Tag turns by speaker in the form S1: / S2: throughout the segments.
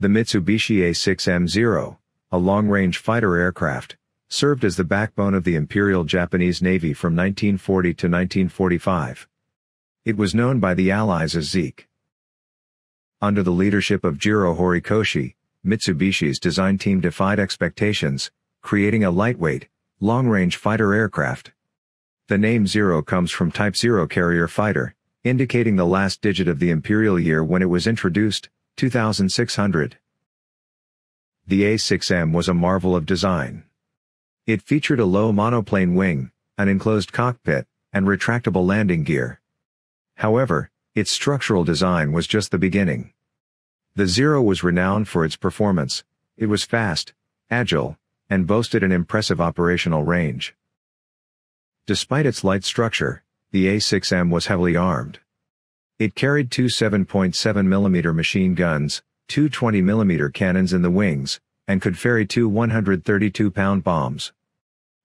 S1: The Mitsubishi A6M Zero, a long-range fighter aircraft, served as the backbone of the Imperial Japanese Navy from 1940 to 1945. It was known by the Allies as Zeke. Under the leadership of Jiro Horikoshi, Mitsubishi's design team defied expectations, creating a lightweight, long-range fighter aircraft. The name Zero comes from Type Zero carrier fighter, indicating the last digit of the imperial year when it was introduced, 2600. The A6M was a marvel of design. It featured a low monoplane wing, an enclosed cockpit, and retractable landing gear. However, its structural design was just the beginning. The Zero was renowned for its performance, it was fast, agile, and boasted an impressive operational range. Despite its light structure, the A6M was heavily armed. It carried two 7.7mm machine guns, two 20mm cannons in the wings, and could ferry two 132-pound bombs.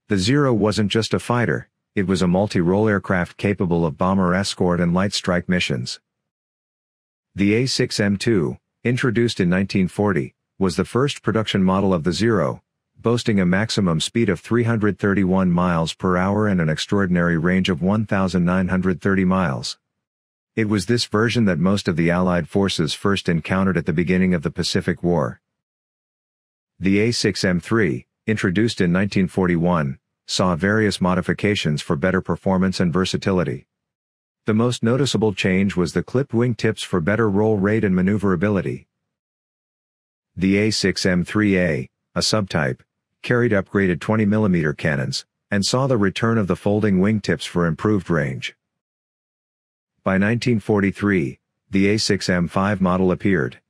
S1: The Zero wasn't just a fighter, it was a multi-role aircraft capable of bomber escort and light strike missions. The A6M2, introduced in 1940, was the first production model of the Zero, boasting a maximum speed of 331 miles per hour and an extraordinary range of 1,930 miles. It was this version that most of the Allied forces first encountered at the beginning of the Pacific War. The A6M3, introduced in 1941, saw various modifications for better performance and versatility. The most noticeable change was the clipped wingtips for better roll rate and maneuverability. The A6M3A, a subtype, carried upgraded 20mm cannons, and saw the return of the folding wingtips for improved range. By 1943, the A6M5 model appeared.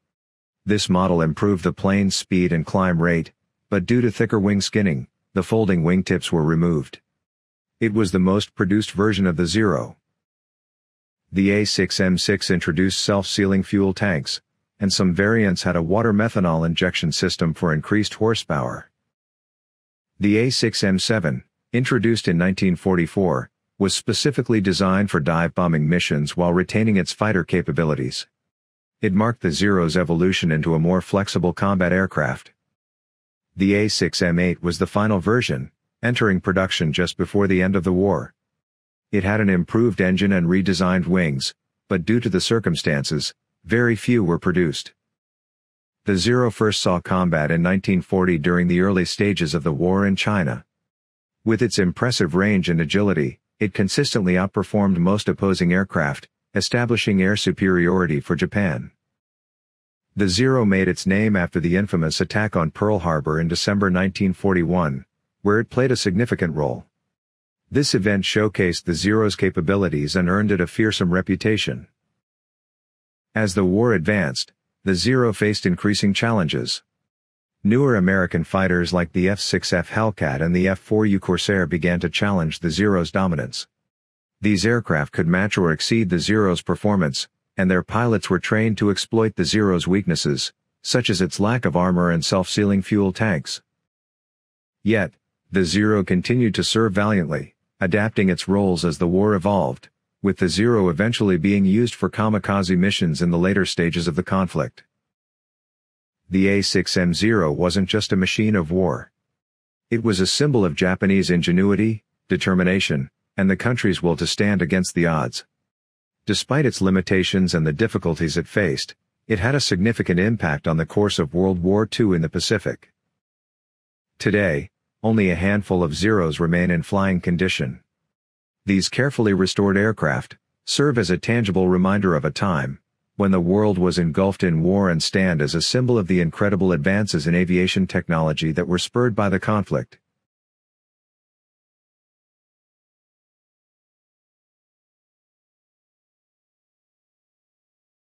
S1: This model improved the plane's speed and climb rate, but due to thicker wing skinning, the folding wingtips were removed. It was the most produced version of the Zero. The A6M6 introduced self-sealing fuel tanks, and some variants had a water methanol injection system for increased horsepower. The A6M7, introduced in 1944, was specifically designed for dive bombing missions while retaining its fighter capabilities. It marked the Zero's evolution into a more flexible combat aircraft. The A6M8 was the final version, entering production just before the end of the war. It had an improved engine and redesigned wings, but due to the circumstances, very few were produced. The Zero first saw combat in 1940 during the early stages of the war in China. With its impressive range and agility, it consistently outperformed most opposing aircraft, establishing air superiority for Japan. The Zero made its name after the infamous attack on Pearl Harbor in December 1941, where it played a significant role. This event showcased the Zero's capabilities and earned it a fearsome reputation. As the war advanced, the Zero faced increasing challenges. Newer American fighters like the F-6F Hellcat and the F-4U Corsair began to challenge the Zero's dominance. These aircraft could match or exceed the Zero's performance, and their pilots were trained to exploit the Zero's weaknesses, such as its lack of armor and self-sealing fuel tanks. Yet, the Zero continued to serve valiantly, adapting its roles as the war evolved with the Zero eventually being used for kamikaze missions in the later stages of the conflict. The A6M Zero wasn't just a machine of war. It was a symbol of Japanese ingenuity, determination, and the country's will to stand against the odds. Despite its limitations and the difficulties it faced, it had a significant impact on the course of World War II in the Pacific. Today, only a handful of Zeros remain in flying condition. These carefully restored aircraft serve as a tangible reminder of a time when the world was engulfed in war and stand as a symbol of the incredible advances in aviation technology that were spurred by the conflict.